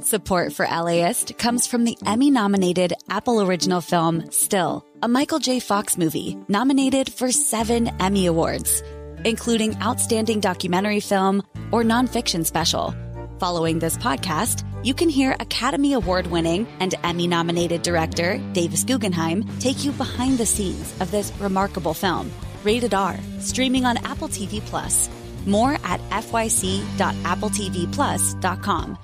Support for LAist comes from the Emmy nominated Apple Original film Still, a Michael J. Fox movie nominated for seven Emmy Awards, including Outstanding Documentary Film or Nonfiction Special. Following this podcast, you can hear Academy Award winning and Emmy nominated director Davis Guggenheim take you behind the scenes of this remarkable film. Rated R, streaming on Apple TV Plus. More at fyc.appletvplus.com.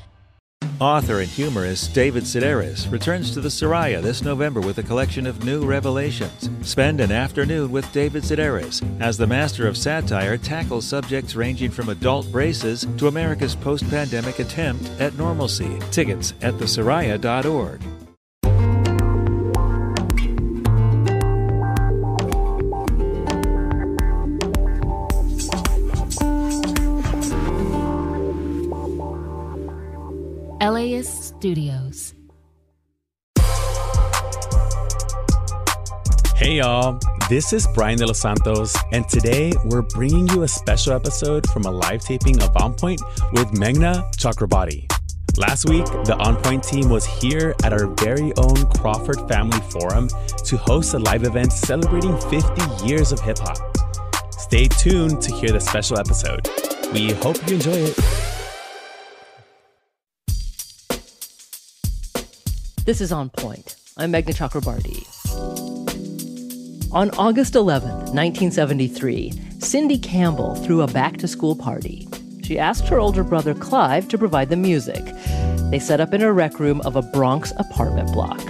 Author and humorist David Sedaris returns to the Soraya this November with a collection of new revelations. Spend an afternoon with David Sedaris as the master of satire tackles subjects ranging from adult braces to America's post pandemic attempt at normalcy. Tickets at thesoraya.org. Studios. Hey y'all, this is Brian De Los Santos, and today we're bringing you a special episode from a live taping of On Point with Meghna Chakrabarti. Last week, the On Point team was here at our very own Crawford Family Forum to host a live event celebrating 50 years of hip hop. Stay tuned to hear the special episode. We hope you enjoy it. This is On Point. I'm Meghna Chakrabarti. On August 11, 1973, Cindy Campbell threw a back to school party. She asked her older brother Clive to provide the music. They set up in a rec room of a Bronx apartment block.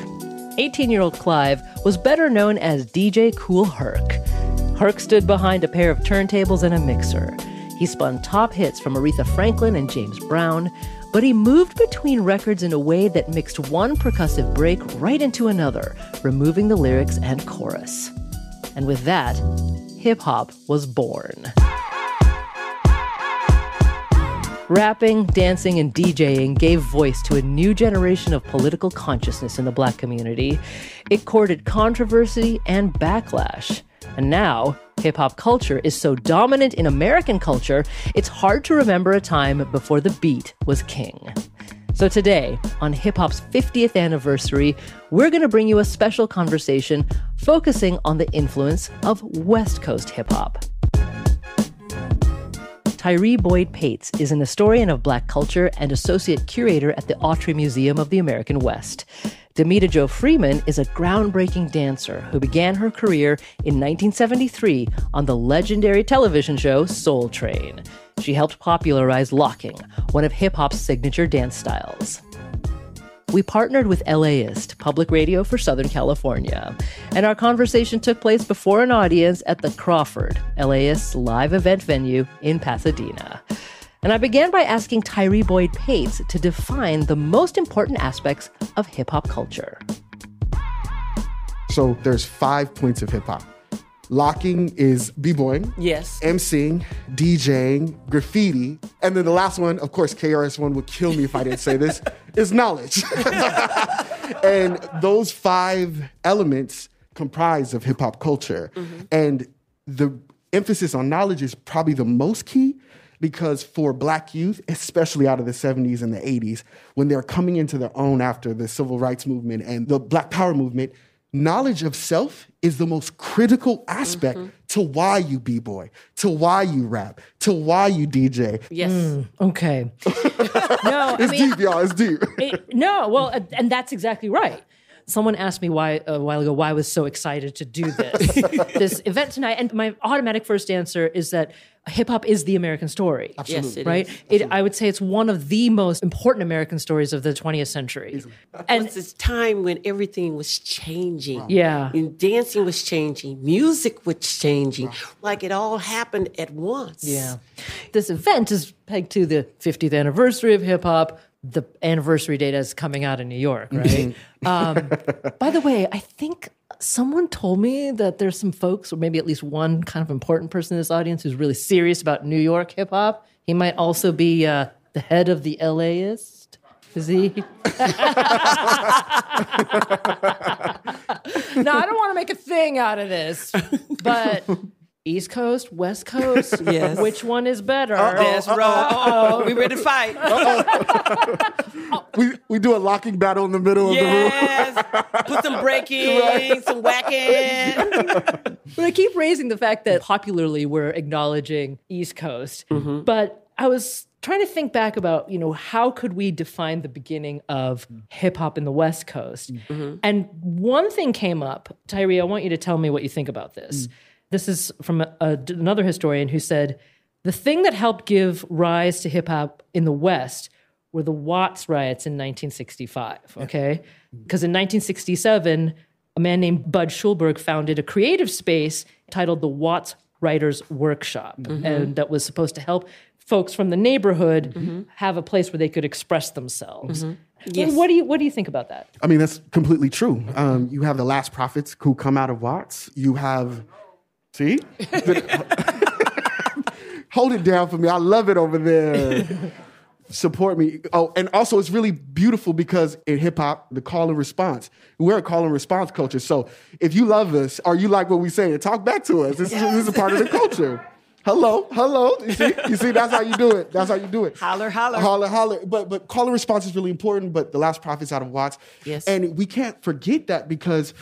18 year old Clive was better known as DJ Kool Herc. Herc stood behind a pair of turntables and a mixer. He spun top hits from Aretha Franklin and James Brown, but he moved between records in a way that mixed one percussive break right into another, removing the lyrics and chorus. And with that, hip hop was born. Rapping, dancing, and DJing gave voice to a new generation of political consciousness in the black community. It courted controversy and backlash. And now, hip hop culture is so dominant in American culture, it's hard to remember a time before the beat was king. So today, on hip hop's 50th anniversary, we're going to bring you a special conversation focusing on the influence of West Coast hip hop. Tyree Boyd Pates is an historian of black culture and associate curator at the Autry Museum of the American West. Damita Jo Freeman is a groundbreaking dancer who began her career in 1973 on the legendary television show Soul Train. She helped popularize locking, one of hip hop's signature dance styles. We partnered with LAist, public radio for Southern California, and our conversation took place before an audience at the Crawford, LAist's live event venue in Pasadena. And I began by asking Tyree Boyd Pates to define the most important aspects of hip hop culture. So there's five points of hip hop. Locking is b-boying, Yes. MCing, DJing, graffiti, and then the last one, of course, KRS-One would kill me if I didn't say this, is knowledge. and those five elements comprise of hip hop culture. Mm-hmm. And the emphasis on knowledge is probably the most key because for black youth, especially out of the 70s and the 80s, when they're coming into their own after the civil rights movement and the black power movement, knowledge of self is the most critical aspect mm-hmm. to why you b-boy, to why you rap, to why you DJ. Yes. Mm, okay. no, I It's mean, deep, y'all. It's deep. it- no, well, and that's exactly right. Someone asked me why a while ago why I was so excited to do this this event tonight, and my automatic first answer is that hip hop is the American story. Yes, it right? is. It, I would say it's one of the most important American stories of the 20th century. And It's this time when everything was changing. Yeah. And dancing was changing. Music was changing. Like it all happened at once. Yeah. This event is pegged to the 50th anniversary of hip hop. The anniversary date is coming out in New York, right? um, by the way, I think someone told me that there's some folks, or maybe at least one kind of important person in this audience who's really serious about New York hip hop. He might also be uh, the head of the LAist. Is he? no, I don't want to make a thing out of this, but East Coast, West Coast, Yes. which one is better? That's right. We ready to fight. We we do a locking battle in the middle of the room. Put some breaking, some waacking. But I keep raising the fact that popularly we're acknowledging East Coast. Mm-hmm. But I was trying to think back about, you know, how could we define the beginning of hip hop in the West Coast? Mm-hmm. And one thing came up. Tyree, I want you to tell me what you think about this. Mm. This is from a, a- another historian who said the thing that helped give rise to hip hop in the West were the Watts riots in 1965. Okay. Because in 1967, a man named Bud Schulberg founded a creative space titled the Watts Writers Workshop, mm-hmm. and that was supposed to help folks from the neighborhood mm-hmm. have a place where they could express themselves. Mm-hmm. Yes. What do you What do you think about that? I mean, that's completely true. Um, you have the last prophets who come out of Watts. You have, see? Hold it down for me. I love it over there. Support me. Oh, and also it's really beautiful because in hip hop, the call and response, we're a call and response culture. So if you love us or you like what we say, talk back to us. This, is, this is a part of the culture. Hello, hello. You see, you see, that's how you do it. That's how you do it. Holler, holler. holler, holler. But but call and response is really important. But the last prophets out of Watts, Yes. and we can't forget that because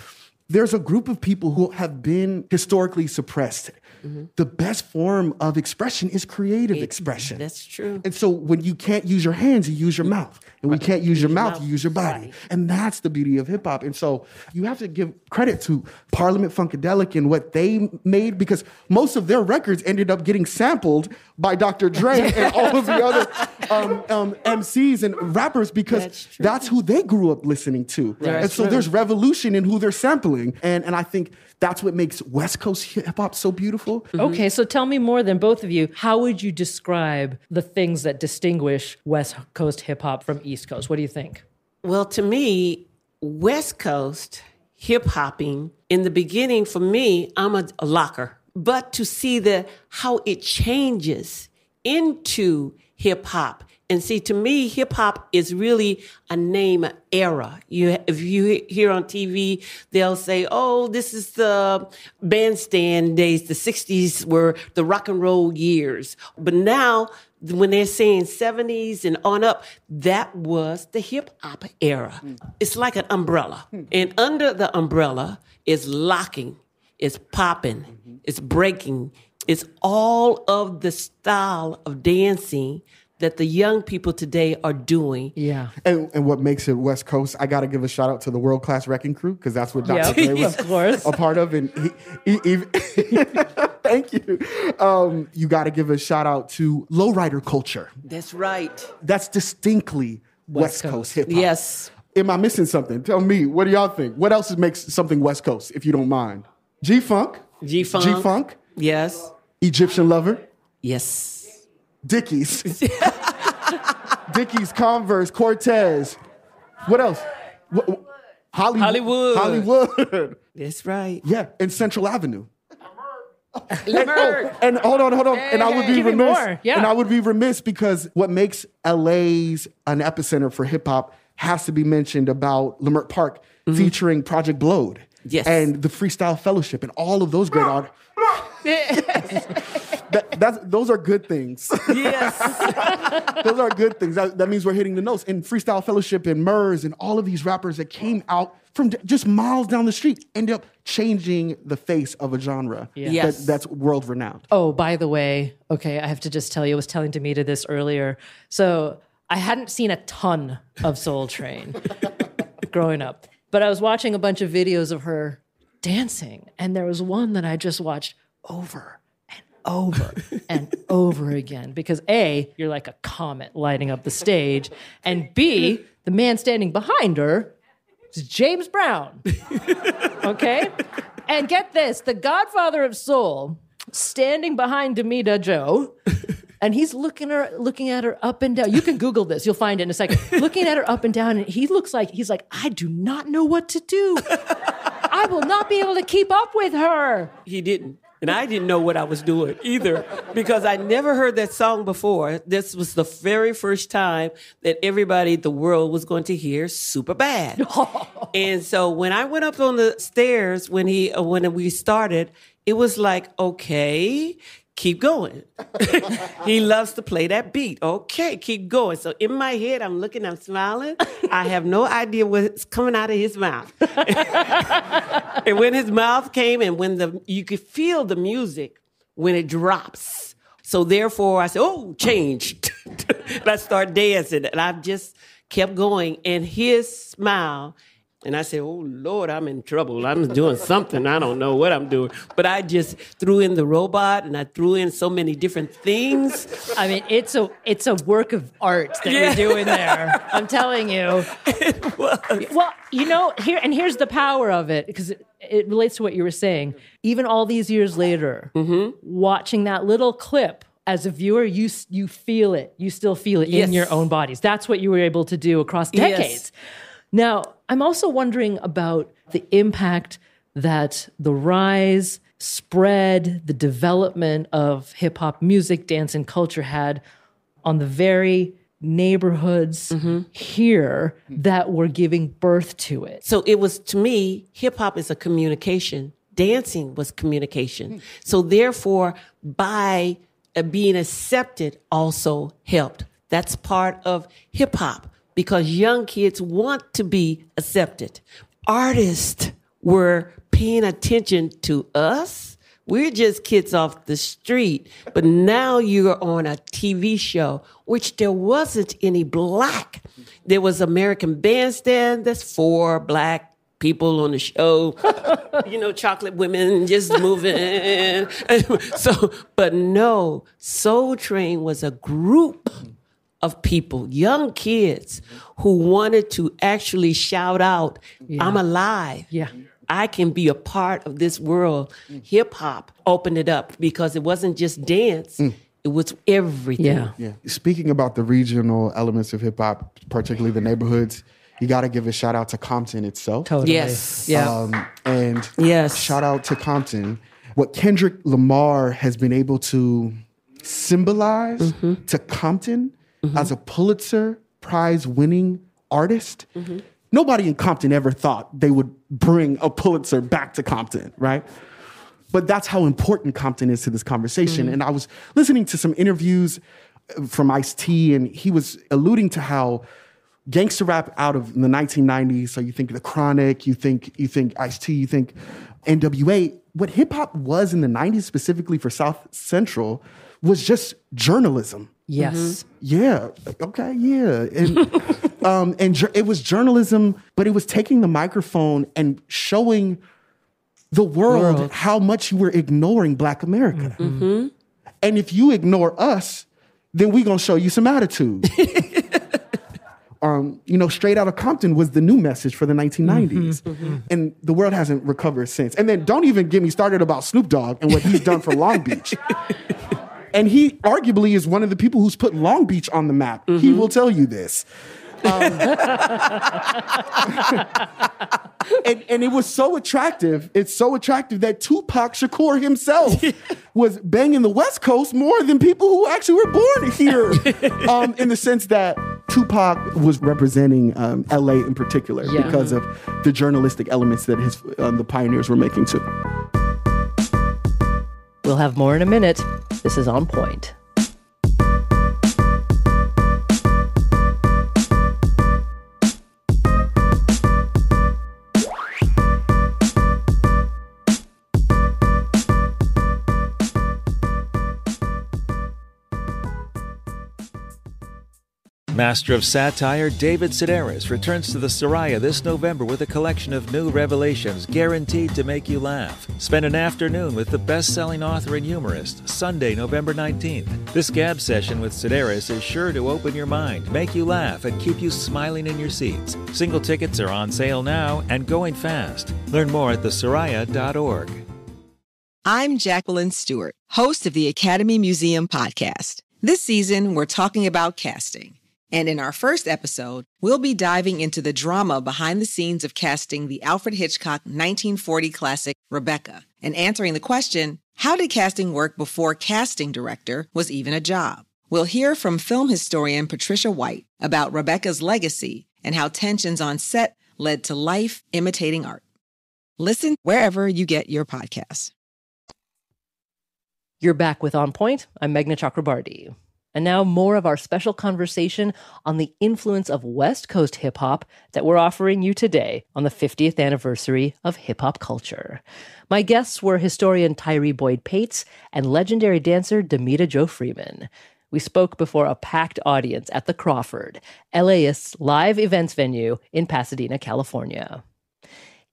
there's a group of people who have been historically suppressed. Mm-hmm. The best form of expression is creative expression. That's true. And so when you can't use your hands, you use your mouth. And when you can't use your mouth, you use your body. And that's the beauty of hip hop. And so you have to give credit to Parliament Funkadelic and what they made because most of their records ended up getting sampled by Dr. Dre and all of the other um, um, MCs and rappers because That's that's, who they grew up listening to. and That's so true. there's revolution in who they're sampling. And, and I think that's what makes West Coast hip hop so beautiful. Okay, so tell me more than both of you. How would you describe the things that distinguish West Coast hip hop from East Coast? What do you think? Well, to me, West Coast hip hopping in the beginning, for me, I'm a, a locker. But to see the how it changes into hip hop. And see, to me, hip hop is really a name era. You, if you hear on TV, they'll say, "Oh, this is the bandstand days. The '60s were the rock and roll years." But now, when they're saying '70s and on up, that was the hip hop era. Hmm. It's like an umbrella, hmm. and under the umbrella is locking, is popping, mm-hmm. it's breaking. It's all of the style of dancing that the young people today are doing. Yeah. And, and what makes it West Coast, I got to give a shout out to the World Class Wrecking Crew because that's what Dr. Yeah, Dre was of course. a part of. And he, he, he- thank you. Um, you got to give a shout out to lowrider culture. That's right. That's distinctly West, West Coast, Coast. hip hop. Yes. Am I missing something? Tell me. What do y'all think? What else makes something West Coast, if you don't mind? G Funk, G Funk. G Funk, Yes. Egyptian Lover, Yes. Dickies, Dickies, Converse, Cortez. What else? What- what- Hollywood. Hollywood. Hollywood. That's right. yeah, and Central Avenue. Leimert. Oh, and hold on, hold on. and I would be remiss. Yeah. And I would be remiss because what makes LA's an epicenter for hip hop has to be mentioned about Leimert Park mm-hmm. featuring Project Blowed. Yes. And the Freestyle Fellowship and all of those great art. that, that's, those are good things. Yes. those are good things. That, that means we're hitting the notes. And Freestyle Fellowship and Murs and all of these rappers that came out from just miles down the street end up changing the face of a genre Yes. that, that's world renowned. Oh, by the way, okay, I have to just tell you, I was telling Damita this earlier. So I hadn't seen a ton of Soul Train growing up, but I was watching a bunch of videos of her dancing, and there was one that I just watched over and over and over again because A, you're like a comet lighting up the stage, and B, the man standing behind her is James Brown. Okay? And get this the godfather of soul standing behind Damita Jo. And he's looking her, looking at her up and down. You can Google this; you'll find it in a second. Looking at her up and down, and he looks like he's like, I do not know what to do. I will not be able to keep up with her. he didn't. And I didn't know what I was doing either because I never heard that song before. This was the very first time that everybody, the world was going to hear super bad. and so when I went up on the stairs when he, uh, when we started, it was like, okay, keep going. he loves to play that beat. Okay, keep going. So in my head, I'm looking, I'm smiling. I have no idea what's coming out of his mouth. and when his mouth came and when the you could feel the music when it drops. So therefore I said, Oh, change. and I start dancing. And I've just kept going. And his smile and I said, Oh Lord, I'm in trouble. I'm doing something. I don't know what I'm doing. But I just threw in the robot and I threw in so many different things. I mean, it's a it's a work of art that Yeah. you're doing there. I'm telling you. It was. Well, you know, here and here's the power of it because it, it relates to what you were saying. Even all these years later, Mm-hmm. watching that little clip as a viewer, you you feel it. You still feel it in your own bodies. That's what you were able to do across Yes. Now, I'm also wondering about the impact that the rise, spread, the development of hip hop music, dance, and culture had on the very neighborhoods here that were giving birth to it. So it was to me, hip hop is a communication. Dancing was communication. So therefore, by uh, being accepted also helped. That's part of hip hop because young kids want to be accepted. Artists were paying attention to us. We're just kids off the street, but now you're on a TV show, which there wasn't any black. There was American Bandstand, that's four black people on the show, you know, chocolate women just moving. so, but no, Soul Train was a group of people, young kids who wanted to actually shout out, I'm alive. Yeah. I can be a part of this world. Hip hop opened it up because it wasn't just dance, it was everything. Yeah. Yeah. Speaking about the regional elements of hip hop, particularly the neighborhoods, you got to give a shout out to Compton itself. Totally. Yes. Yeah. Um, and Yes. shout out to Compton. What Kendrick Lamar has been able to symbolize Mm-hmm. to Compton as mm-hmm. a Pulitzer Prize winning artist. Mm-hmm. Nobody in Compton ever thought they would bring a Pulitzer back to Compton, right? But that's how important Compton is to this conversation. Mm-hmm. And I was listening to some interviews uh, from Ice T, and he was alluding to how gangster rap out of the 1990s. So you think the Chronic, you think you think Ice T, you think NWA. What hip hop was in the 90s, specifically for South Central, was just journalism. Mm-hmm. Yes. Yeah. Okay. Yeah. And um, and jour- it was journalism, but it was taking the microphone and showing the world, how much you were ignoring Black America. Mm-hmm. Mm-hmm. And if you ignore us, then we gonna show you some attitude. um, you know, straight out of Compton was the new message for the 1990s, and the world hasn't recovered since. And then don't even get me started about Snoop Dogg and what he's done for Long Beach. And he arguably is one of the people who's put Long Beach on the map. He will tell you this. Um, and, and it was so attractive. It's so attractive that Tupac Shakur himself was banging the West Coast more than people who actually were born here. um, in the sense that Tupac was representing um, LA in particular Yeah. because of the journalistic elements that his um, the pioneers were making too. We'll have more in a minute. This is On Point. Master of Satire David Sedaris returns to the Soraya this November with a collection of new revelations guaranteed to make you laugh. Spend an afternoon with the best selling author and humorist, Sunday, November 19th. This gab session with Sedaris is sure to open your mind, make you laugh, and keep you smiling in your seats. Single tickets are on sale now and going fast. Learn more at thesoraya.org. I'm Jacqueline Stewart, host of the Academy Museum podcast. This season, we're talking about casting. And in our first episode, we'll be diving into the drama behind the scenes of casting the Alfred Hitchcock 1940 classic Rebecca and answering the question how did casting work before casting director was even a job? We'll hear from film historian Patricia White about Rebecca's legacy and how tensions on set led to life imitating art. Listen wherever you get your podcasts. You're back with On Point. I'm Meghna Chakrabarti. And now, more of our special conversation on the influence of West Coast hip hop that we're offering you today on the 50th anniversary of hip hop culture. My guests were historian Tyree Boyd Pates and legendary dancer Damita Jo Freeman. We spoke before a packed audience at the Crawford, LAist's live events venue in Pasadena, California.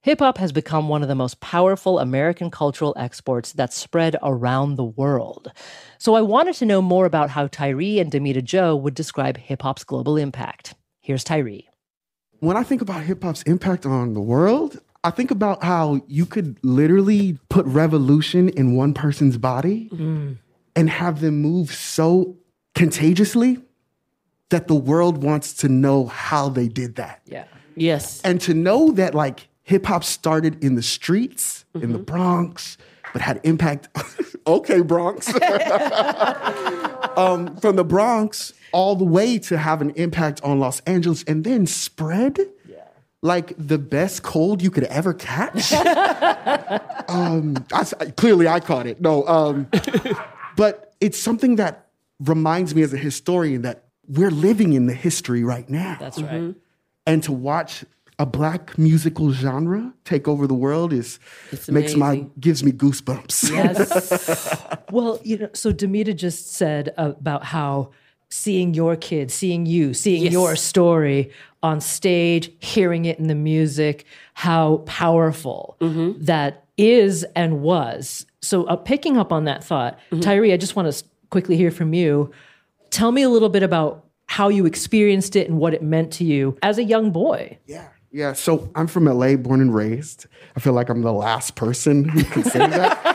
Hip hop has become one of the most powerful American cultural exports that's spread around the world. So I wanted to know more about how Tyree and Damita Jo would describe hip hop's global impact. Here's Tyree. When I think about hip hop's impact on the world, I think about how you could literally put revolution in one person's body mm. and have them move so contagiously that the world wants to know how they did that. Yeah. Yes. And to know that like hip hop started in the streets, in the Bronx, but had impact. okay, Bronx. um, from the Bronx all the way to have an impact on Los Angeles and then spread like the best cold you could ever catch. um, I, clearly, I caught it. No, um, but it's something that reminds me as a historian that we're living in the history right now That's right. and to watch a black musical genre take over the world is makes my gives me goosebumps. Yes. Well, you know, so Damita just said about how seeing your kid, seeing you, seeing Yes. your story on stage, hearing it in the music, how powerful Mm-hmm. that is and was. So, uh, picking up on that thought, Mm-hmm. Tyree, I just want to quickly hear from you. Tell me a little bit about how you experienced it and what it meant to you as a young boy. Yeah. Yeah. So I'm from LA, born and raised. I feel like I'm the last person who can say that.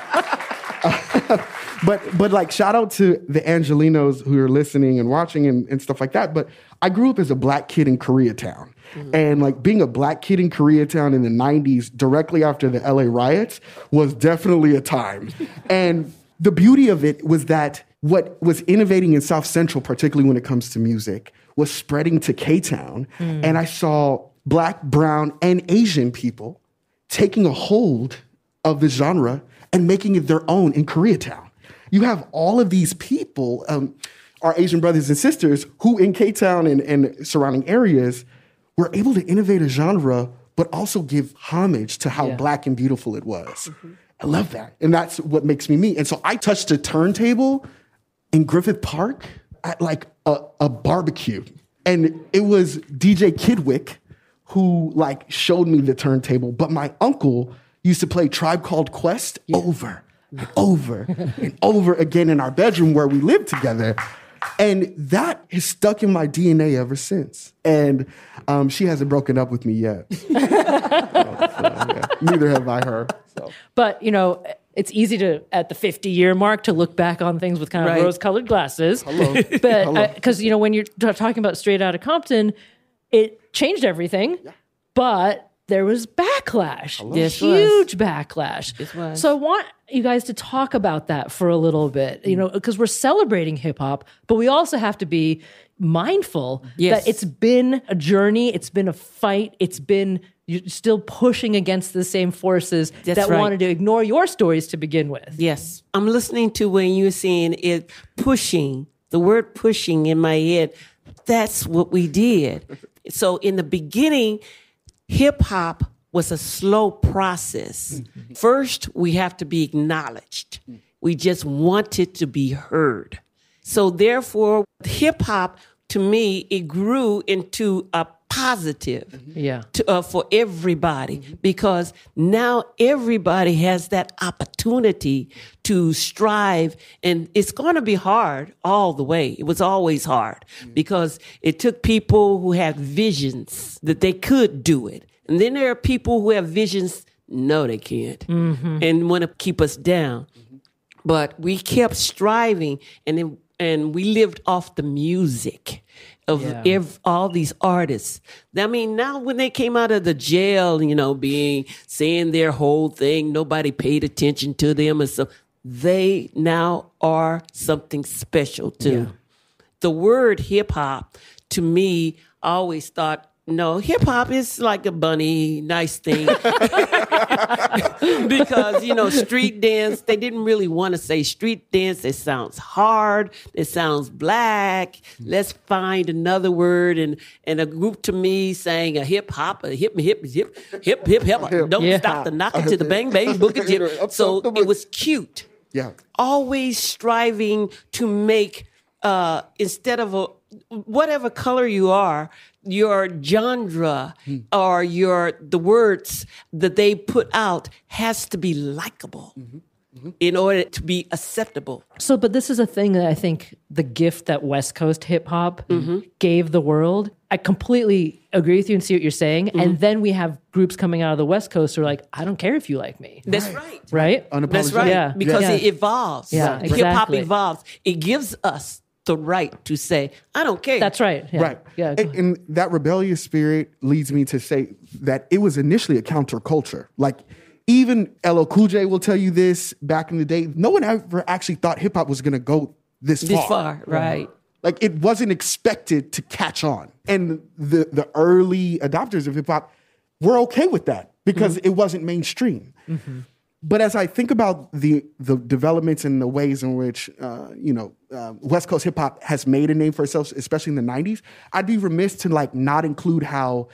but but like shout out to the Angelinos who are listening and watching and, and stuff like that. But I grew up as a black kid in Koreatown. Mm-hmm. And like being a black kid in Koreatown in the 90s, directly after the LA riots, was definitely a time. and the beauty of it was that what was innovating in South Central, particularly when it comes to music, was spreading to K Town. Mm. And I saw black, brown, and Asian people taking a hold of the genre and making it their own in Koreatown. You have all of these people, um, our Asian brothers and sisters, who in K Town and, and surrounding areas were able to innovate a genre, but also give homage to how Yeah. black and beautiful it was. I love that. And that's what makes me me. And so I touched a turntable in Griffith Park at like a, a barbecue. And it was DJ Kidwick who like showed me the turntable. But my uncle used to play Tribe Called Quest over and over and over again in our bedroom where we lived together. And that has stuck in my DNA ever since. And um, she hasn't broken up with me yet. So, yeah. Neither have I her. So. But, you know, it's easy to, at the 50 year mark, to look back on things with kind of Right. rose colored glasses. Hello. But, because, you know, when you're t- talking about straight out of Compton, it changed everything. But there was backlash, Yes, was. huge backlash. Yes, was. So I want you guys to talk about that for a little bit, you know, because we're celebrating hip hop, but we also have to be mindful Yes. that it's been a journey, it's been a fight, it's been you're still pushing against the same forces That's that right. wanted to ignore your stories to begin with. Yes. I'm listening to when you're saying it pushing, the word pushing in my head. That's what we did. So in the beginning, hip hop was a slow process. Mm-hmm. First, we have to be acknowledged. We just wanted to be heard. So therefore, hip hop to me, it grew into a positive mm-hmm. Yeah. to, uh, for everybody mm-hmm. because now everybody has that opportunity to strive and it's going to be hard all the way. It was always hard mm-hmm. because it took people who had visions that they could do it. And then there are people who have visions no they can't. And want to keep us down. But we kept striving and then, and we lived off the music of Yeah. ev- all these artists. I mean, now when they came out of the jail, you know, being saying their whole thing, nobody paid attention to them, and so they now are something special too. The word hip hop to me, I always thought no, hip hop is like a bunny, nice thing. because, you know, street dance, they didn't really want to say street dance. It sounds hard. It sounds black. Let's find another word. And, and a group to me saying a hip hop, a hip, hip, hip, hip, hip, hip. Don't Yeah. stop the knock it to the bang, bang, book it, jip. So it was cute Yeah. always striving to make uh instead of a whatever color you are your genre hmm. or your the words that they put out has to be likable mm-hmm. Mm-hmm. in order to be acceptable So, but this is a thing that I think the gift that West Coast hip hop mm-hmm. gave the world. I completely agree with you and see what you're saying. And then we have groups coming out of the West Coast who are like, I don't care if you like me. that's right Right? that's right Yeah. because Yeah. it evolves Yeah, hip hop exactly. evolves it gives us the right to say i don't care That's right. Yeah. Right. Yeah. And, and that rebellious spirit leads me to say that it was initially a counterculture. Like, even LL Cool J will tell you this back in the day. No one ever actually thought hip hop was going to go this, this far. far right Like, it wasn't expected to catch on. And the, the early adopters of hip hop were okay with that because it wasn't mainstream. But as I think about the the developments and the ways in which uh, you know uh, West Coast hip hop has made a name for itself, especially in the '90s, I'd be remiss to like not include how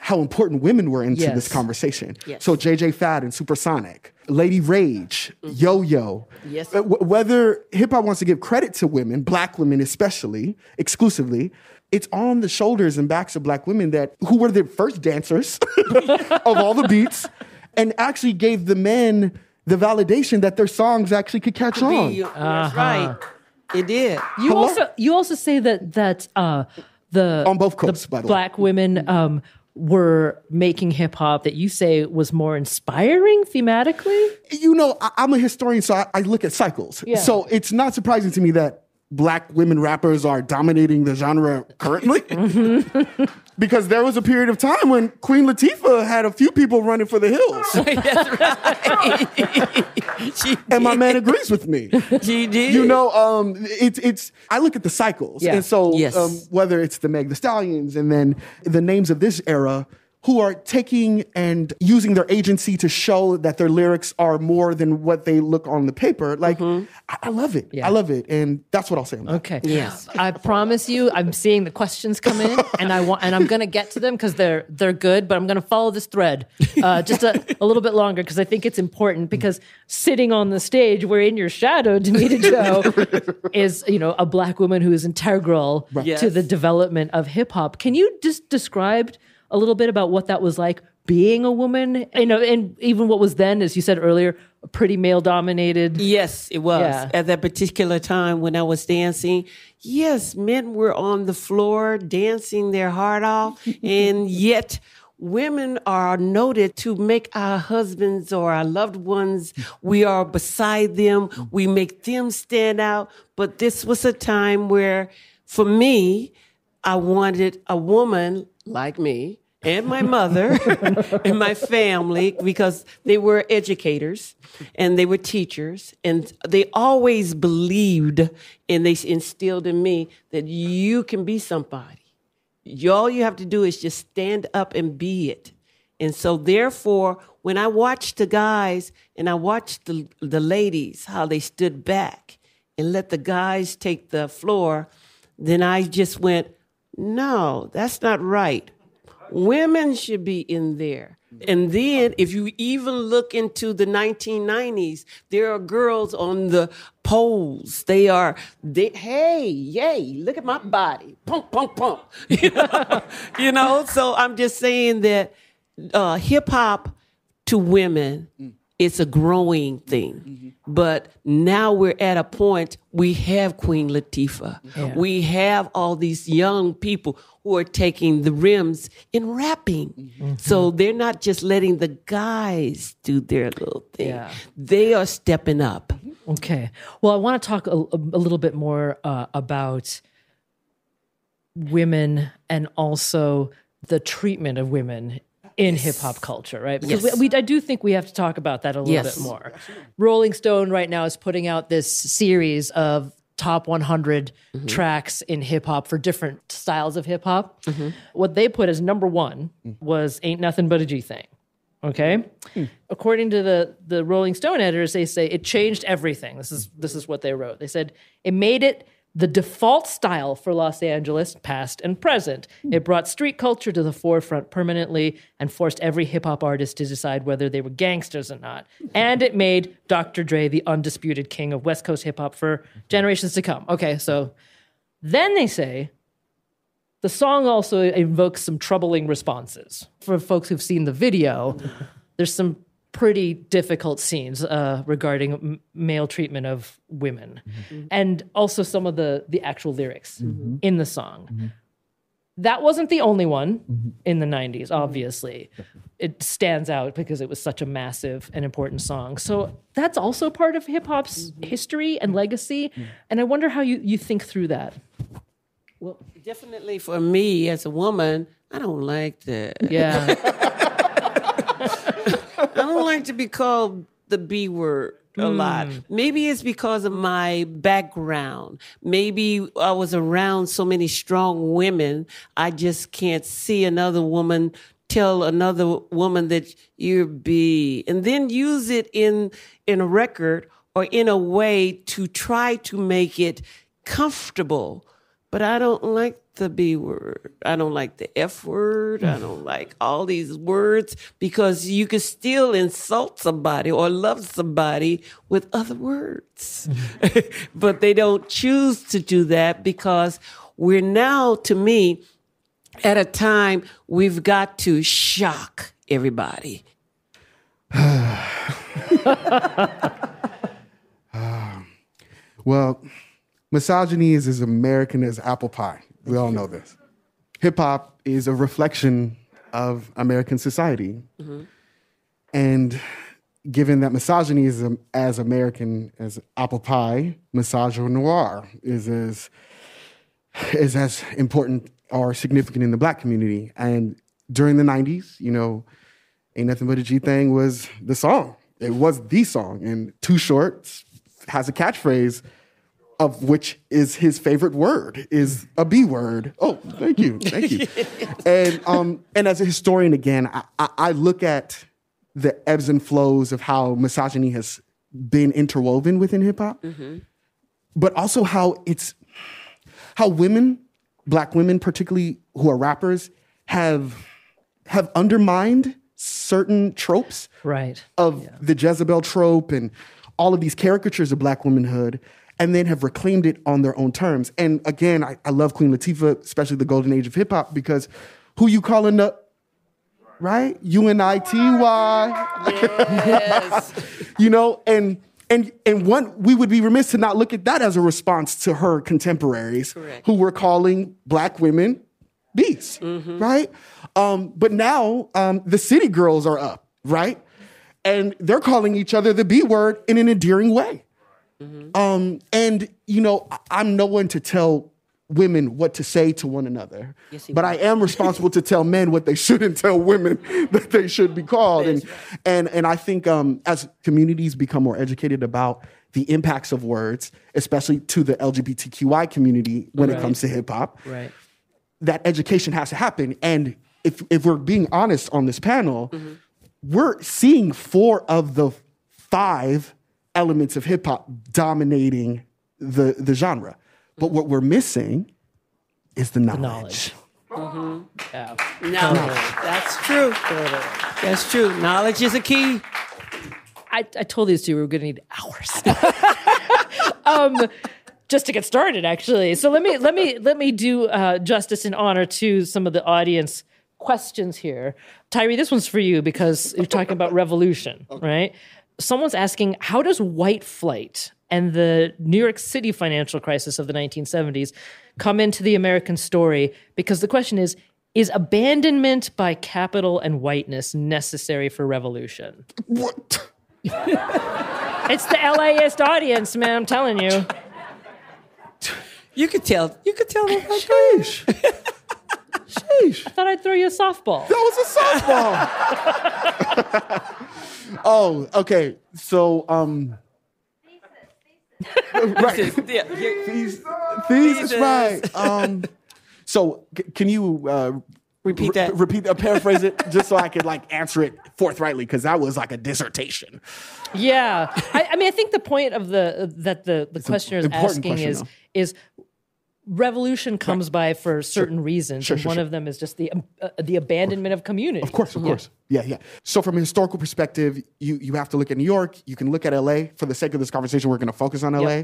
how important women were into this conversation. Yes. So JJ Fad and Supersonic, Lady Rage, Yo Yo. Yes. Uh, wh- Whether hip hop wants to give credit to women, black women especially, exclusively, it's on the shoulders and backs of black women that who were the first dancers of all the beats and actually gave the men the validation that their songs actually could catch on. Be- that's right it did You Hello? also you also say that that uh, the On both coasts, by the way. black women um, were making hip hop that you say was more inspiring thematically. you know, I, I'm a historian, so I, I look at cycles. Yeah. So it's not surprising to me that black women rappers are dominating the genre currently. because there was a period of time when Queen Latifah had a few people running for the hills. she and my man agrees with me. She did. You know, um, it's it's. I look at the cycles, Yeah. and so Yes. um, whether it's the Meg The Stallions, and then the names of this era, who are taking and using their agency to show that their lyrics are more than what they look on the paper. Like, I, I love it. Yeah. I love it, and that's what I'll say. On that. Okay. Yes. I promise you, I'm seeing the questions come in, and I want, and I'm gonna get to them because they're they're good. But I'm gonna follow this thread uh, just a, a little bit longer because I think it's important. Because sitting on the stage, we're in your shadow, Damita Jo, is you know a black woman who is integral Yes. to the development of hip hop. Can you just describe a little bit about what that was like? Being a woman, you know, and even what was then, as you said earlier, pretty male dominated. Yes, it was. Yeah. At that particular time when I was dancing, yes, men were on the floor dancing their heart off, and yet women are noted to make our husbands or our loved ones, we are beside them, we make them stand out. But this was a time where, for me, I wanted a woman like me and my mother and my family because they were educators and they were teachers and they always believed and they instilled in me that you can be somebody. All you have to do is just stand up and be it. And so therefore, when I watched the guys and I watched the, the ladies, how they stood back and let the guys take the floor, then I just went, no, that's not right. Women should be in there. And then, if you even look into the 1990s, there are girls on the poles. They are, they, hey, yay, look at my body. Pump, pump, pump. You know, so I'm just saying that uh, hip hop to women it's a growing thing. Mm-hmm. But now we're at a point we have Queen Latifah. We have all these young people who are taking the rims in rapping. Mm-hmm. So they're not just letting the guys do their little thing. Yeah. They are stepping up. Mm-hmm. Okay. Well, I want to talk a, a little bit more uh, about women and also the treatment of women in hip hop culture, right? Because Yes. we, we, I do think we have to talk about that a little Yes. bit more. Rolling Stone right now is putting out this series of top 100 mm-hmm. tracks in hip hop for different styles of hip hop. Mm-hmm. What they put as number one was Ain't Nothing But a G Thing. Okay. Hmm. According to the, the Rolling Stone editors, they say it changed everything. This is this is what they wrote. They said it made it the default style for Los Angeles, past and present. Hmm. It brought street culture to the forefront permanently and forced every hip hop artist to decide whether they were gangsters or not. Hmm. And it made Dr. Dre the undisputed king of West Coast hip hop for hmm. generations to come. Okay, so then they say the song also invokes some troubling responses. For folks who've seen the video, there's some pretty difficult scenes uh, regarding m- male treatment of women, mm-hmm. and also some of the the actual lyrics mm-hmm. in the song. Mm-hmm. That wasn't the only one in the 90s, obviously. It stands out because it was such a massive and important song. So that's also part of hip hop's history and legacy. And I wonder how you, you think through that. Well, definitely for me as a woman, I don't like that. Yeah. I don't like to be called the B word a hmm. lot. Maybe it's because of my background. Maybe I was around so many strong women. I just can't see another woman tell another woman that you're B and then use it in in a record or in a way to try to make it comfortable. But I don't like the B word. I don't like the F word. I mm. don't like all these words because you can still insult somebody or love somebody with other words. Mm-hmm. but they don't choose to do that because we're now, to me, at a time we've got to shock everybody. Um, well, misogyny is as American as apple pie. We all know this. Hip hop is a reflection of American society. Mm-hmm. And given that misogyny is as American as apple pie, misogynoir is as is as important or significant in the black community. And during the 90s, you know, Ain't Nothing But a G Thing was the song. It was the song. And Too Short has a catchphrase of which is his favorite word is a B word. Oh, thank you, thank you. and um, and as a historian, again, I, I, I look at the ebbs and flows of how misogyny has been interwoven within hip hop, but also how it's how women, black women, particularly who are rappers, have have undermined certain tropes right. of the Jezebel trope and all of these caricatures of black womanhood, and then have reclaimed it on their own terms. And again, I, I love Queen Latifah, especially the golden age of hip hop, because who you calling the right? U N I T Y. Yes. you know, and and and one we would be remiss to not look at that as a response to her contemporaries who were calling black women beasts, right? Um, but now um, the city girls are up, right? And they're calling each other the B word in an endearing way. Um, and you know, I'm no one to tell women what to say to one another, but I am responsible to tell men what they shouldn't tell women that they should be called. And and and I think um, as communities become more educated about the impacts of words, especially to the LGBTQI community when it comes to hip hop, Right. that education has to happen. And if if we're being honest on this panel, we're seeing four of the five elements of hip hop dominating the the genre. But what we're missing is the knowledge. knowledge. Yeah. No, that's true. That's true. Knowledge is a key. I, I told these two we were going to need hours. um, just to get started, actually. So let me let me let me do uh, justice and honor to some of the audience questions here. Tyree, this one's for you because you're talking about revolution, right? Someone's asking, how does white flight and the New York City financial crisis of the 1970s come into the American story? Because the question is, is abandonment by capital and whiteness necessary for revolution? What? It's the LAist audience, man. I'm telling you. You could tell. You could tell them. Sheesh. Sheesh. I thought I'd throw you a softball. That was a softball. oh, okay. So, um, right. Yeah, you're- These, these is right. Um, so c- can you uh, Repeat re- that. repeat, uh, paraphrase it, just so I could like answer it forthrightly, because that was like a dissertation. Yeah, I, I mean, I think the point of the that the the questioner is asking question, is though. is revolution comes by for certain reasons, Sure, and sure, one sure. of them is just the uh, the abandonment of community. Of course, of course. Yeah, yeah. So from a historical perspective, you you have to look at New York. You can look at LA. For the sake of this conversation, we're going to focus on LA.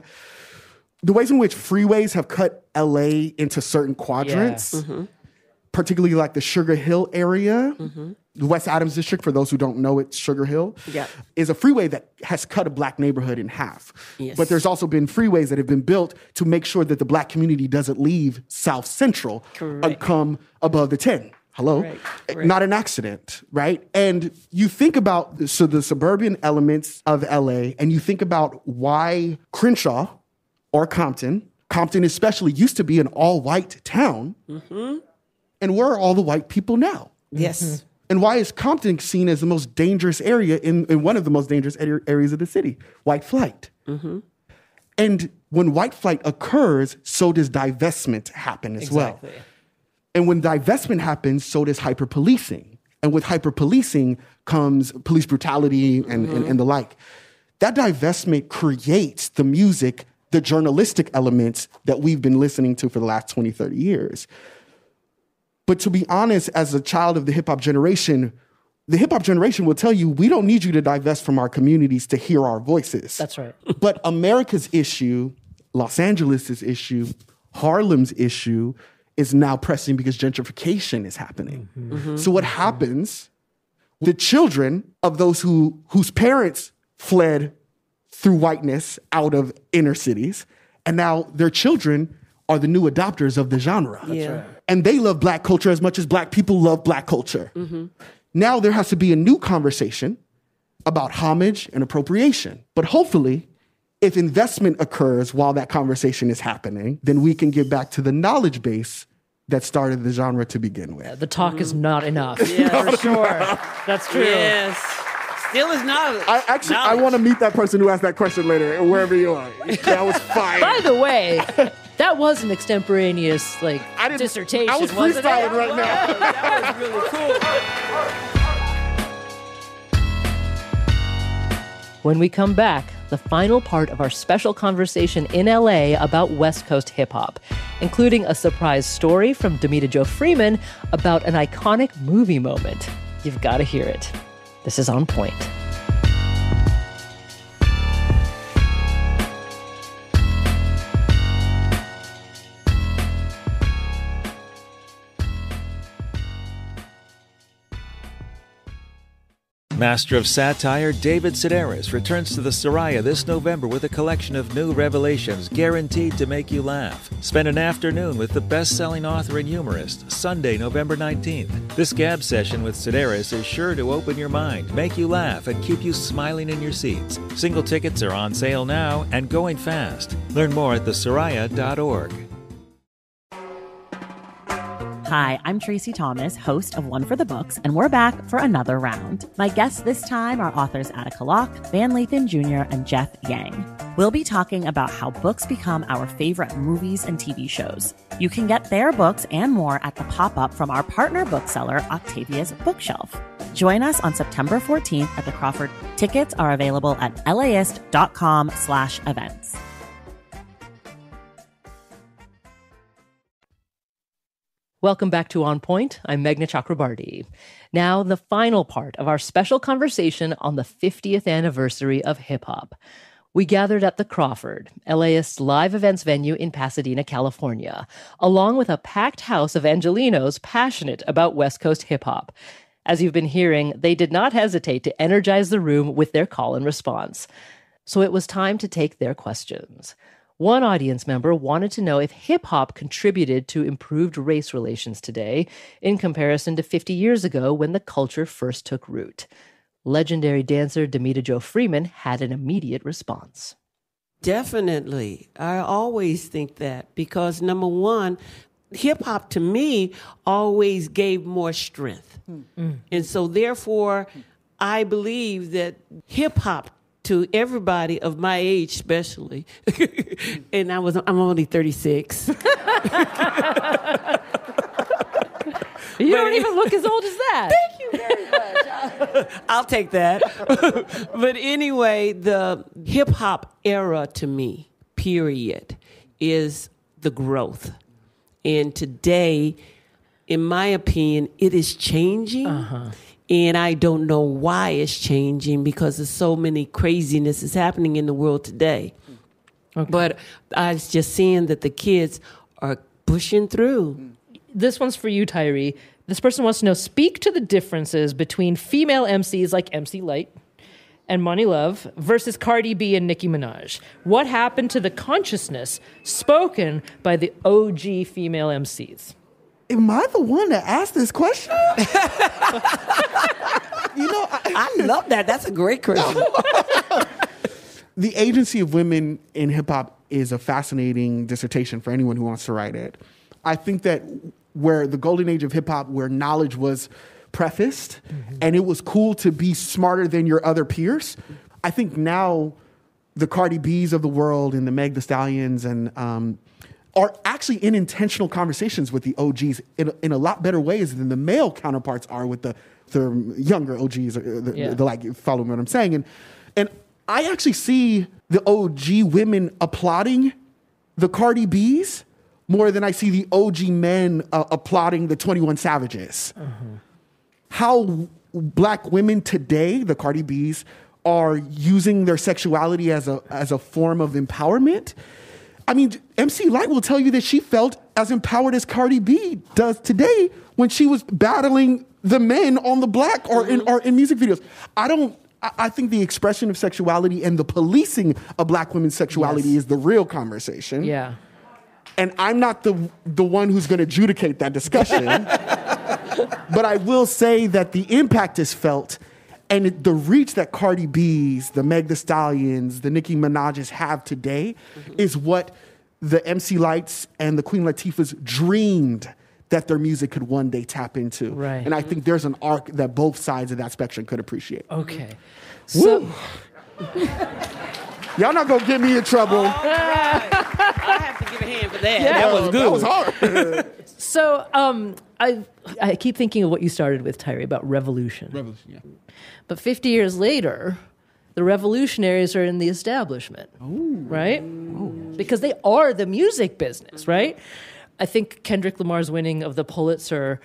The ways in which freeways have cut LA into certain quadrants, particularly like the Sugar Hill area, the West Adams district. For those who don't know it, Sugar Hill Yeah. is a freeway that has cut a black neighborhood in half. Yes. But there's also been freeways that have been built to make sure that the black community doesn't leave South Central and come above the 10. Hello? Eh, right. Not an accident, right? And you think about so the suburban elements of LA and you think about why Crenshaw or Compton, Compton especially used to be an all-white town. Mm-hmm. And where are all the white people now? yes. And why is Compton seen as the most dangerous area in, in one of the most dangerous areas of the city? White flight. Mm-hmm. And when white flight occurs, so does divestment happen as well. And when divestment happens, so does hyperpolicing. And with hyperpolicing comes police brutality and, and, and the like. That divestment creates the music, the journalistic elements that we've been listening to for the last 20, 30 years. But to be honest, as a child of the hip hop generation, the hip hop generation will tell you we don't need you to divest from our communities to hear our voices. That's right. But America's issue, Los Angeles's issue, Harlem's issue is now pressing because gentrification is happening. Mm-hmm. Mm-hmm. So what happens? The children of those who whose parents fled through whiteness out of inner cities, and now their children are the new adopters of the genre. Yeah. And they love black culture as much as black people love black culture. Now there has to be a new conversation about homage and appropriation. But hopefully, if investment occurs while that conversation is happening, then we can get back to the knowledge base that started the genre to begin with. The talk is not enough. Yeah. for sure. That's true. Yes. Still is knowledge. I actually I want to meet that person who asked that question later, wherever you are. That was fire. By the way, that was an extemporaneous like I dissertation. I was freestyling right now. that was really cool. When we come back, the final part of our special conversation in LA about West Coast hip hop, including a surprise story from Damita Jo Freeman about an iconic movie moment. You've got to hear it. This is On Point. Master of Satire David Sedaris returns to the Soraya this November with a collection of new revelations guaranteed to make you laugh. Spend an afternoon with the best selling author and humorist, Sunday, November 19th. This gab session with Sedaris is sure to open your mind, make you laugh, and keep you smiling in your seats. Single tickets are on sale now and going fast. Learn more at thesoraya.org. Hi, I'm Tracy Thomas, host of One for the Books, and we're back for another round. My guests this time are authors Attica Locke, Van Lathan Jr., and Jeff Yang. We'll be talking about how books become our favorite movies and TV shows. You can get their books and more at the pop up from our partner bookseller, Octavia's Bookshelf. Join us on September 14th at the Crawford. Tickets are available at laist.com slash events. Welcome back to On Point. I'm Meghna Chakrabarti. Now, the final part of our special conversation on the 50th anniversary of hip hop. We gathered at the Crawford, LAist live events venue in Pasadena, California, along with a packed house of Angelenos passionate about West Coast hip hop. As you've been hearing, they did not hesitate to energize the room with their call and response. So it was time to take their questions. One audience member wanted to know if hip hop contributed to improved race relations today in comparison to 50 years ago when the culture first took root. Legendary dancer Damita Jo Freeman had an immediate response. Definitely. I always think that because number one, hip hop to me always gave more strength. Hmm. Mm. And so therefore, I believe that hip hop to everybody of my age, especially. and I was I'm only 36. You don't even look as old as that. Thank you very much. I'll take that. but anyway, the hip hop era to me, period, is the growth. And today, in my opinion, it is changing. Uh-huh. And I don't know why it's changing because there's so many craziness is happening in the world today. Okay. But I was just seeing that the kids are pushing through. Mm. This one's for you, Tyree. This person wants to know speak to the differences between female MCs like MC Lyte and Monie Love versus Cardi B and Nicki Minaj. What happened to the consciousness spoken by the OG female MCs? Am I the one that asked this question? you know, I, I love that. That's a great question. the agency of women in hip hop is a fascinating dissertation for anyone who wants to write it. I think that where the golden age of hip hop, where knowledge was prefaced mm-hmm. and it was cool to be smarter than your other peers, I think now the Cardi B's of the world and the Meg the Stallions and um, are actually in intentional conversations with the OGs in, in a lot better ways than the male counterparts are with the, the younger OGs, uh, the, yeah. the, the like, following what I'm saying. And, and I actually see the OG women applauding the Cardi B's more than I see the OG men uh, applauding the 21 Savages. Uh-huh. How black women today, the Cardi B's, are using their sexuality as a, as a form of empowerment. I mean, MC Lyte will tell you that she felt as empowered as Cardi B does today when she was battling the men on the block or in, or in music videos. I don't I think the expression of sexuality and the policing of black women's sexuality yes. is the real conversation. Yeah. And I'm not the, the one who's going to adjudicate that discussion. but I will say that the impact is felt and the reach that Cardi B's, the Meg the Stallions, the Nicki Minaj's have today mm-hmm. is what the MC Lytes and the Queen Latifahs dreamed that their music could one day tap into. Right. And I think there's an arc that both sides of that spectrum could appreciate. Okay. So Y'all not gonna get me in trouble. Right. I have to give a hand for that. Yeah. That was good. That was hard. so um, I I keep thinking of what you started with, Tyree, about revolution. Revolution, yeah. But 50 years later, the revolutionaries are in the establishment, Ooh. right? Because they are the music business, right? I think Kendrick Lamar's winning of the Pulitzer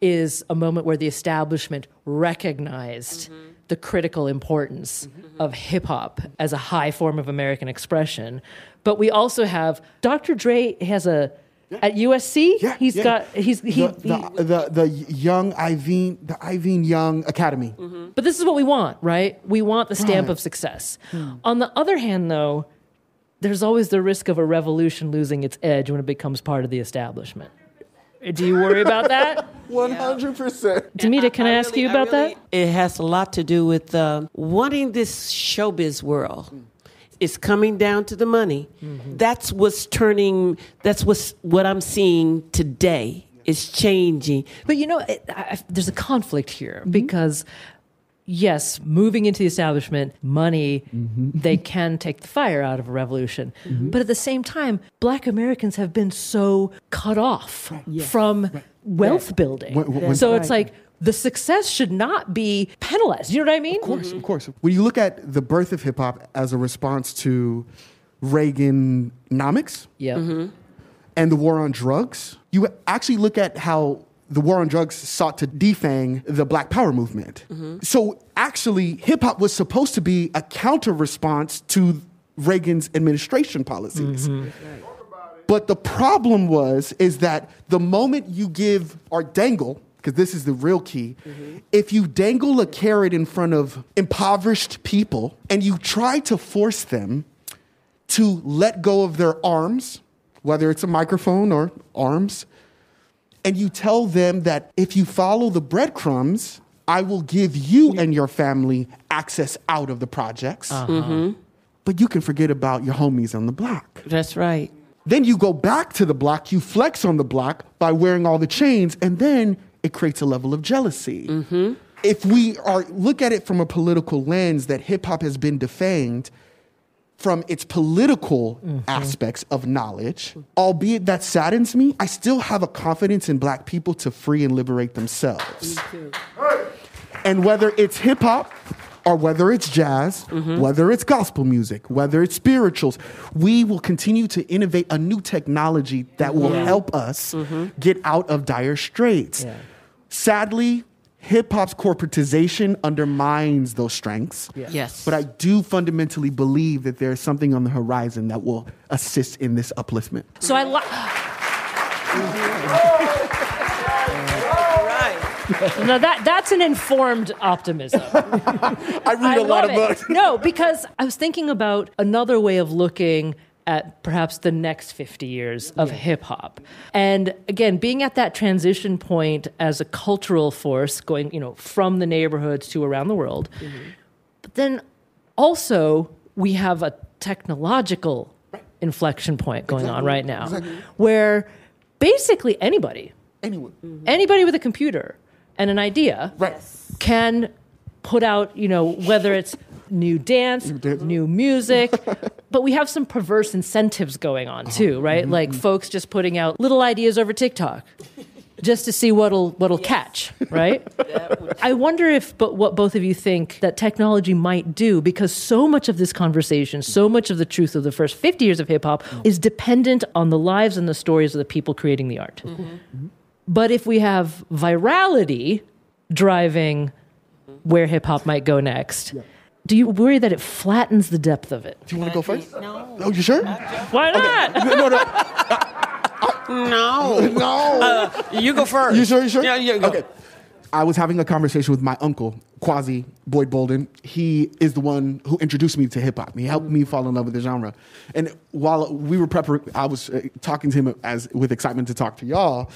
is a moment where the establishment recognized mm-hmm. the critical importance mm-hmm. of hip hop as a high form of American expression. But we also have Dr. Dre has a yeah. at USC. Yeah, he's yeah. got he's he, the, the, he, the, the young Iovine the Iovine Young Academy. Mm-hmm. But this is what we want, right? We want the stamp right. of success. Hmm. On the other hand, though, there's always the risk of a revolution losing its edge when it becomes part of the establishment. Do you worry about that? One hundred percent. Damita, can I, I ask really, you about really, that? It has a lot to do with uh, wanting this showbiz world. It's coming down to the money. Mm-hmm. That's what's turning. That's what's what I'm seeing today. Is changing. But you know, it, I, there's a conflict here mm-hmm. because yes, moving into the establishment, money, mm-hmm. they can take the fire out of a revolution. Mm-hmm. But at the same time, black Americans have been so cut off right. yes. from right. wealth yeah. building. When, when, so it's like, the success should not be penalized. You know what I mean? Of course, mm-hmm. of course. When you look at the birth of hip hop as a response to Reaganomics yeah. Mm-hmm. and the war on drugs, you actually look at how the war on drugs sought to defang the Black Power movement. Mm-hmm. So actually, hip hop was supposed to be a counter response to Reagan's administration policies. Mm-hmm. But the problem was is that the moment you give or dangle, because this is the real key, mm-hmm. if you dangle a carrot in front of impoverished people and you try to force them to let go of their arms, whether it's a microphone or arms, and you tell them that if you follow the breadcrumbs, I will give you and your family access out of the projects. Uh-huh. Mm-hmm. But you can forget about your homies on the block. That's right. Then you go back to the block, you flex on the block by wearing all the chains, and then it creates a level of jealousy. Mm-hmm. if we are look at it from a political lens that hip hop has been defanged from its political mm-hmm. aspects of knowledge, albeit that saddens me, I still have a confidence in black people to free and liberate themselves. And whether it's hip hop or whether it's jazz, mm-hmm. whether it's gospel music, whether it's spirituals, we will continue to innovate a new technology that will help us mm-hmm. get out of dire straits. Sadly, hip hop's corporatization undermines those strengths. Yes. But I do fundamentally believe that there's something on the horizon that will assist in this upliftment. So I like. Now that that's an informed optimism. I read a I lot of it. books. no, because I was thinking about another way of looking at perhaps the next 50 years of hip hop. And again, being at that transition point as a cultural force going, you know, from the neighborhoods to around the world. Mm-hmm. But then also we have a technological inflection point going on right now where basically anybody Anyway, mm-hmm. anybody with a computer and an idea Right. can put out, you know, whether it's new dance, dance. new music, but we have some perverse incentives going on too, oh, right? Mm-hmm. Like folks just putting out little ideas over TikTok just to see what'll what'll catch, right? I wonder if but what both of you think that technology might do because so much of this conversation, so much of the truth of the first 50 years of hip hop is dependent on the lives and the stories of the people creating the art. Mm-hmm. But if we have virality driving where hip hop might go next, do you worry that it flattens the depth of it? do you want to go first? No. Oh, you sure? Why not? no, no, no. Uh, no. Uh, you go first. You sure? You sure? Yeah, yeah. Go. Okay. I was having a conversation with my uncle, Quasi Boyd Bolden. He is the one who introduced me to hip hop. He helped me fall in love with the genre. And while we were preparing, I was uh, talking to him as with excitement to talk to y'all.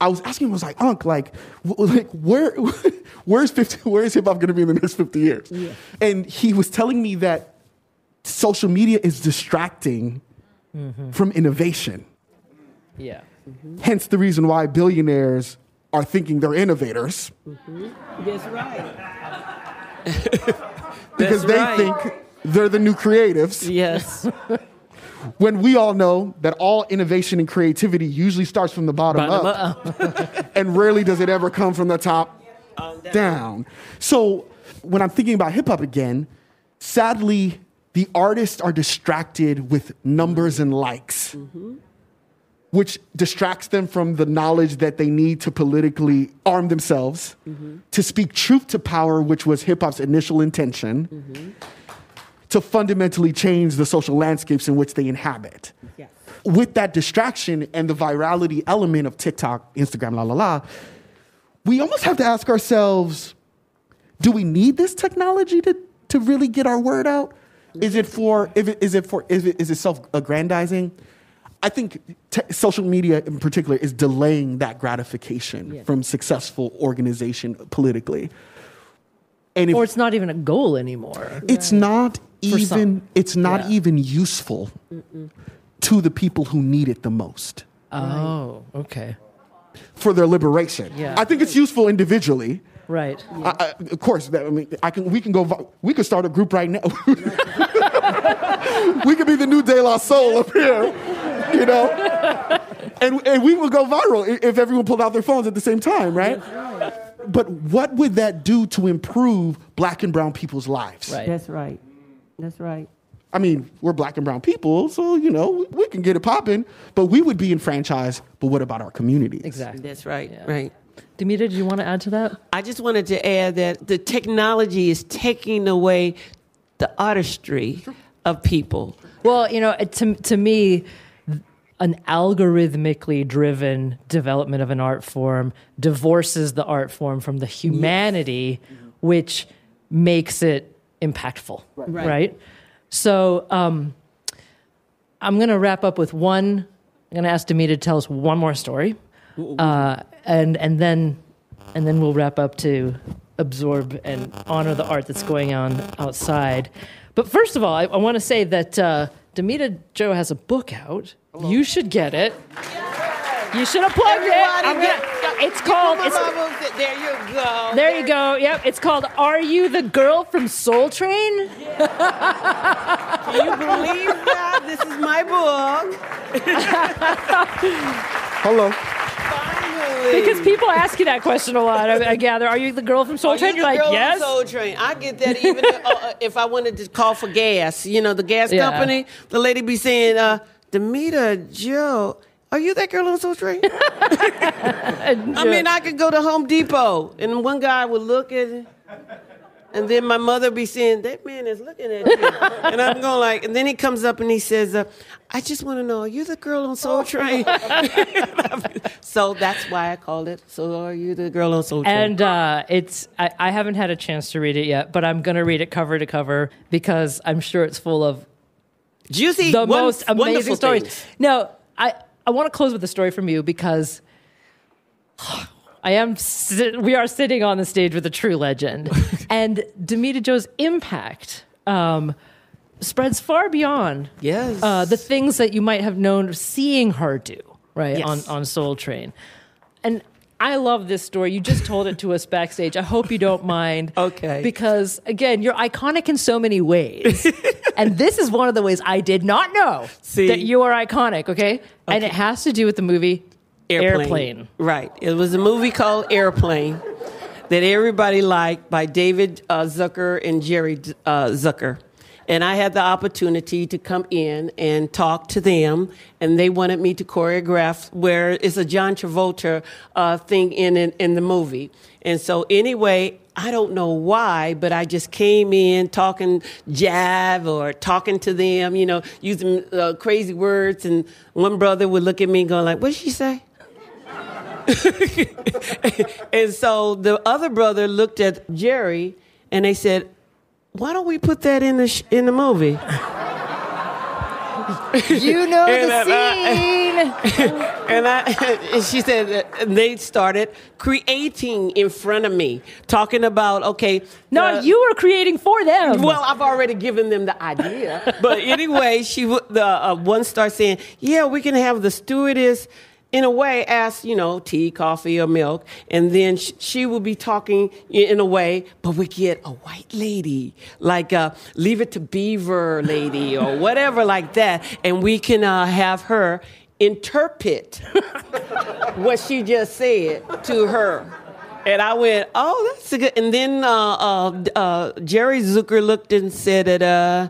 I was asking him, I was like, Unc, like, w- like where, where's fifty? Where is hip hop going to be in the next fifty years? And he was telling me that social media is distracting from innovation. yeah. Hence the reason why billionaires are thinking they're innovators mm-hmm. That's right. because That's they right. think they're the new creatives. Yes. When we all know that all innovation and creativity usually starts from the bottom, Bottom up, and rarely does it ever come from the top down. So when I'm thinking about hip hop again, sadly, the artists are distracted with numbers and likes. Mm-hmm. Which distracts them from the knowledge that they need to politically arm themselves, mm-hmm. to speak truth to power, which was hip hop's initial intention, mm-hmm. to fundamentally change the social landscapes in which they inhabit. With that distraction and the virality element of TikTok, Instagram, la la la, we almost have to ask ourselves do we need this technology to, to really get our word out? Is it mm-hmm. for, if it, is it for, is it, is it self-aggrandizing? I think te- social media in particular is delaying that gratification from successful organization politically. And if Or it's not even a goal anymore. it's not even it's not Yeah. even useful to the people who need it the most Oh, okay. for their liberation. Yeah. I think it's useful individually. Right. I, I, of course, I mean, I can. We can go. We could start a group right now. we could be the new De La Soul up here, you know, and and we would go viral if everyone pulled out their phones at the same time, right? But what would that do to improve Black and Brown people's lives? Right. That's right. That's right. I mean, we're Black and Brown people, so you know we, we can get it popping. But we would be enfranchised. But what about our communities? Exactly. That's right. Yeah. Right. Damita, did you want to add to that? I just wanted to add that the technology is taking away the artistry of people. Well, you know, to to me, an algorithmically driven development of an art form divorces the art form from the humanity, which makes it impactful. Right. So, um, I'm going to wrap up with one. I'm going to ask Damita to tell us one more story, uh, and and then and then we'll wrap up to absorb and honor the art that's going on outside. But first of all, I, I want to say that uh, Damita Jo has a book out. You should get it. You should have plugged it. I'm gonna, it's called. It's, there you go. there you go. Yep, it's called "Are You the Girl from Soul Train?" Can you believe that? This is my book. Hello. Finally. Because people ask you that question a lot. I, I gather. Are you the girl from Soul Are Train? you You're the like, girl on yes. Soul Train. I get that even if, uh, if I wanted to call for gas. You know, the gas Yeah. company, the lady be saying, uh, Damita Jo, are you that girl on Soul Train? I mean, I could go to Home Depot and one guy would look at it. And then my mother be saying, "That man is looking at you," and I'm going like. And then he comes up and he says, uh, "I just want to know, are you the girl on Soul Train?" so that's why I called it. So are you the girl on Soul Train? And uh, it's I, I haven't had a chance to read it yet, but I'm gonna read it cover to cover because I'm sure it's full of juicy, the won- most amazing stories. things. No, I I want to close with a story from you because I am we are sitting on the stage with a true legend, and Damita Jo's impact um, spreads far beyond Yes. uh, the things that you might have known seeing her do right Yes. on on Soul Train, and. I love this story. You just told it to us backstage. I hope you don't mind. Okay. Because again, you're iconic in so many ways. and this is one of the ways I did not know See? that you are iconic, okay? And it has to do with the movie Airplane. Right. It was a movie called Airplane that everybody liked by David uh, Zucker and Jerry uh, Zucker. And I had the opportunity to come in and talk to them, and they wanted me to choreograph where it's a John Travolta uh, thing in, in in the movie. And so anyway, I don't know why, but I just came in talking jab or talking to them, you know, using uh, crazy words. And one brother would look at me and go like, "What did she say?" and so the other brother looked at Jerry and they said, "Why don't we put that in the sh- in the movie?" You know And, the uh, scene. And, I, and she said that they started creating in front of me, talking about okay. no, the- you were creating for them. Well, I've already given them the idea, but anyway, she the uh, one starts saying, "Yeah, we can have the stewardess." In a way, ask you know tea, coffee, or milk, and then sh- she will be talking in a way, but we get a white lady, like uh, Leave It to Beaver lady, or whatever like that, and we can uh, have her interpret what she just said to her. And I went, oh, that's a good. And then uh, uh, uh, Jerry Zucker looked and said, that, uh,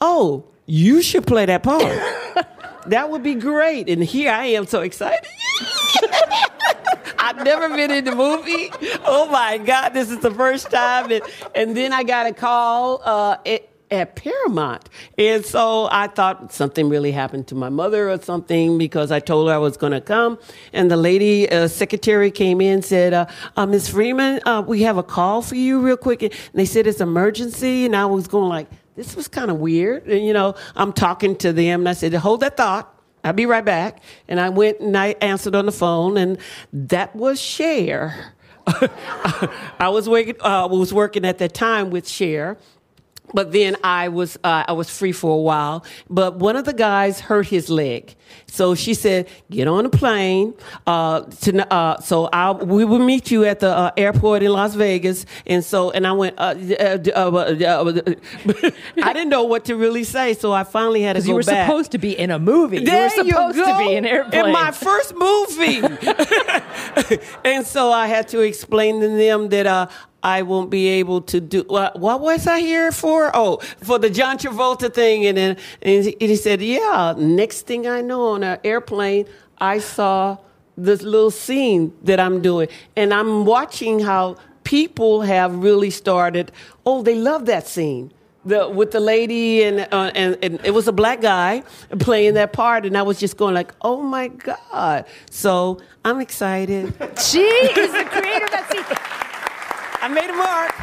oh, you should play that part. that would be great. And here I am, so excited. I've never been in the movie. Oh my God, this is the first time. And, and then I got a call uh, at, at Paramount. And so I thought something really happened to my mother or something because I told her I was going to come. And the lady, uh, secretary came in and said, uh, uh, Miss Freeman, uh, we have a call for you real quick. And they said it's emergency. And I was going like, this was kind of weird. And, you know, I'm talking to them and I said, hold that thought. I'll be right back. And I went and I answered on the phone, and that was Cher. I was working, uh, was working at that time with Cher. But then I was uh, I was free for a while. But one of the guys hurt his leg, so she said, "Get on a plane." Uh, to, uh, so I we will meet you at the uh, airport in Las Vegas. And so and I went. Uh, uh, uh, uh, I didn't know what to really say, so I finally had to go you were back. supposed to be in a movie. There you were supposed go. to be in airplane. In my first movie. and so I had to explain to them that uh, I won't be able to do. What, what was I here for? Oh, for the John Travolta thing. And then and he, said, Yeah, next thing I know on an airplane, I saw this little scene that I'm doing. And I'm watching how people have really started, oh, they love that scene the with the lady and, uh, and and it was a black guy playing that part and I was just going like oh my god so I'm excited she is the creator of that scene. I made a mark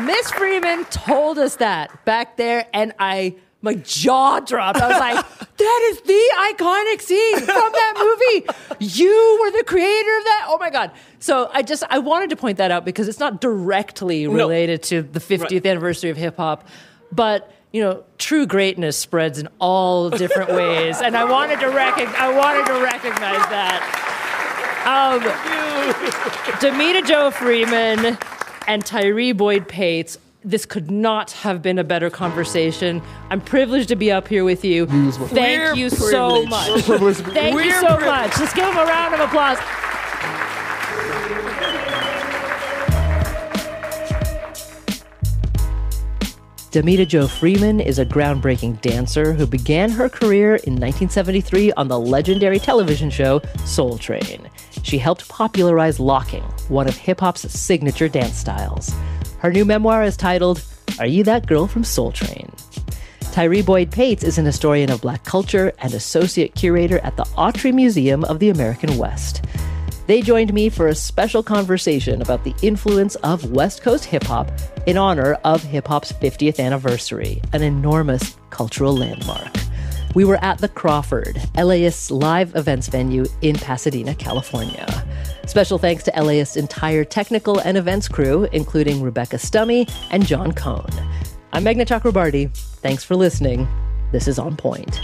Miss Freeman told us that back there, and I my jaw dropped. I was like, "That is the iconic scene from that movie. You were the creator of that. Oh my god!" So I just I wanted to point that out because it's not directly related to the 50th anniversary of hip hop, but you know, true greatness spreads in all different ways, and I wanted to recognize. I wanted to recognize that. Um, Damita Jo Freeman and Tyree Boyd Pates. This could not have been a better conversation. I'm privileged to be up here with you. Thank We're you so privileged. much. We're privileged to be- Thank you so privileged. much. Let's give them a round of applause. Damita Jo Freeman is a groundbreaking dancer who began her career in 1973 on the legendary television show Soul Train. She helped popularize locking, one of hip hop's signature dance styles. Her new memoir is titled Are You That Girl from Soul Train? Tyree Boyd Pates is an historian of black culture and associate curator at the Autry Museum of the American West. They joined me for a special conversation about the influence of West Coast hip hop in honor of hip hop's 50th anniversary, an enormous cultural landmark. We were at the Crawford, LAist's live events venue in Pasadena, California. Special thanks to LAist's entire technical and events crew, including Rebecca Stummy and John Cohn. I'm Meghna Chakrabarti. Thanks for listening. This is On Point.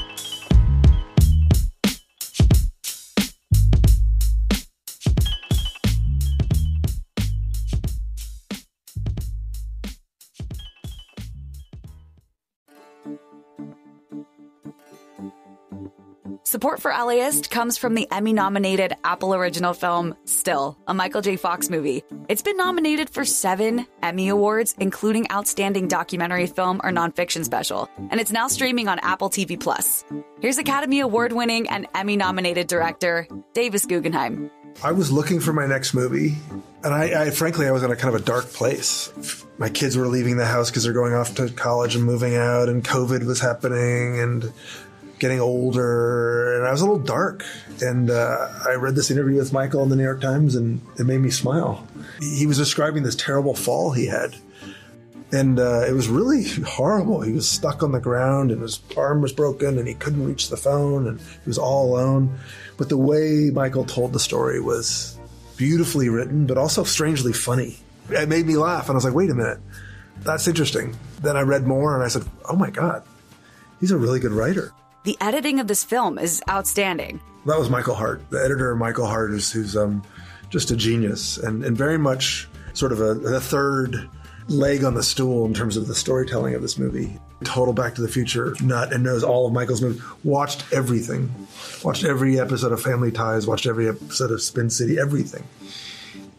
Support for LAist comes from the Emmy nominated Apple original film Still, a Michael J. Fox movie. It's been nominated for seven Emmy Awards, including Outstanding Documentary Film or Nonfiction Special, and it's now streaming on Apple TV Plus. Here's Academy Award winning and Emmy nominated director Davis Guggenheim. I was looking for my next movie, and I, I frankly I was in a kind of a dark place. My kids were leaving the house because they're going off to college and moving out, and COVID was happening, and getting older, and I was a little dark. And uh, I read this interview with Michael in the New York Times, and it made me smile. He was describing this terrible fall he had. And uh, it was really horrible. He was stuck on the ground, and his arm was broken, and he couldn't reach the phone, and he was all alone. But the way Michael told the story was beautifully written, but also strangely funny. It made me laugh, and I was like, wait a minute, that's interesting. Then I read more, and I said, oh my God, he's a really good writer. The editing of this film is outstanding. That was Michael Hart, the editor, Michael Hart, is who's um, just a genius and, and very much sort of a, a third leg on the stool in terms of the storytelling of this movie. Total Back to the Future nut and knows all of Michael's movies. Watched everything. Watched every episode of Family Ties. Watched every episode of Spin City. Everything.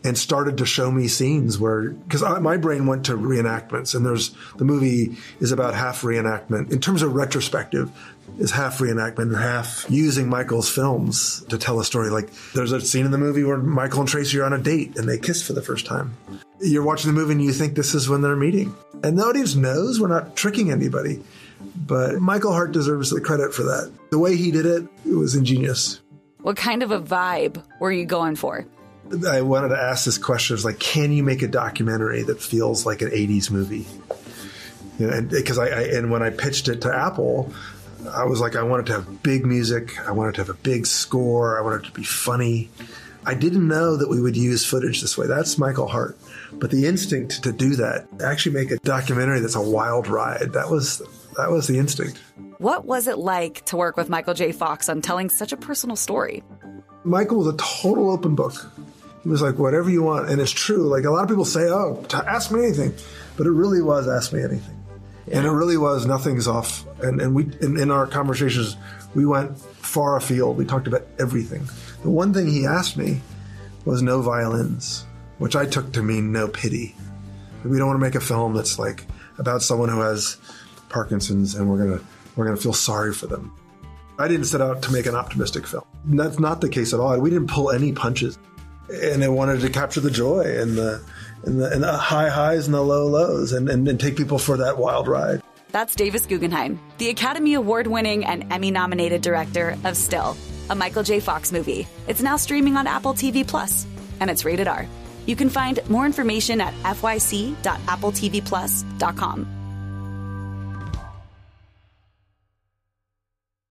And started to show me scenes where, because my brain went to reenactments, and there's the movie is about half reenactment in terms of retrospective, is half reenactment and half using Michael's films to tell a story. Like there's a scene in the movie where Michael and Tracy are on a date and they kiss for the first time. You're watching the movie and you think this is when they're meeting. And the audience knows we're not tricking anybody. But Michael Hart deserves the credit for that. The way he did it, it was ingenious. What kind of a vibe were you going for? I wanted to ask this question: "Is like, can you make a documentary that feels like an '80s movie?" You know, and because I, I and when I pitched it to Apple, I was like, I wanted to have big music, I wanted to have a big score, I wanted it to be funny. I didn't know that we would use footage this way. That's Michael Hart, but the instinct to do that, actually make a documentary that's a wild ride, that was that was the instinct. What was it like to work with Michael J. Fox on telling such a personal story? Michael was a total open book. He was like, whatever you want. And it's true. Like a lot of people say, oh, ask me anything. But it really was ask me anything. And it really was nothing's off. And, and we, in, in our conversations, we went far afield. We talked about everything. The one thing he asked me was no violins, which I took to mean no pity. We don't want to make a film that's like about someone who has Parkinson's and we're to, we're to feel sorry for them. I didn't set out to make an optimistic film. That's not the case at all. We didn't pull any punches. And I wanted to capture the joy and the, and the, the high highs and the low lows and, and, and take people for that wild ride. That's Davis Guggenheim, the Academy Award winning and Emmy nominated director of Still, a Michael J. Fox movie. It's now streaming on Apple TV Plus, and it's rated R. You can find more information at fyc.appletvplus.com.